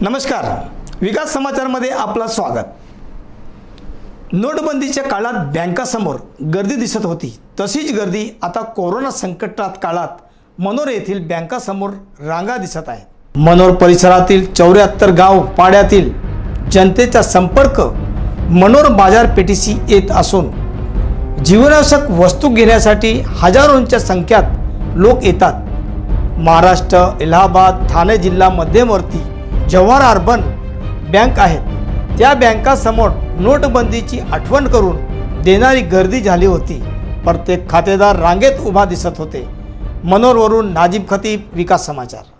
नमस्कार. विकास समाचारमध्ये आपलं स्वागत. नोटबंदीच्या काळात बँकासमोर गर्दी दिसत होती. तशीच गर्दी आता कोरोना संकटात काळात मनोर येथील बँकासमोर रांगा दिसत आहेत. मनोर परिसरातील चौऱ्याहत्तर गाव पाड्यातील जनतेचा संपर्क मनोर बाजारपेठेशी येत असून जीवनावश्यक वस्तू घेण्यासाठी हजारोंच्या संख्यात लोक येतात. महाराष्ट्र इलाहाबाद ठाणे जिल्हा मध्यवर्ती जव्हार अर्बन बँक आहेत. त्या बँकासमोर नोटबंदीची आठवण करून देणारी गर्दी झाली होती. प्रत्येक खातेदार रांगेत उभा दिसत होते. मनोरवरून नाजीब खतीब विकास समाचार.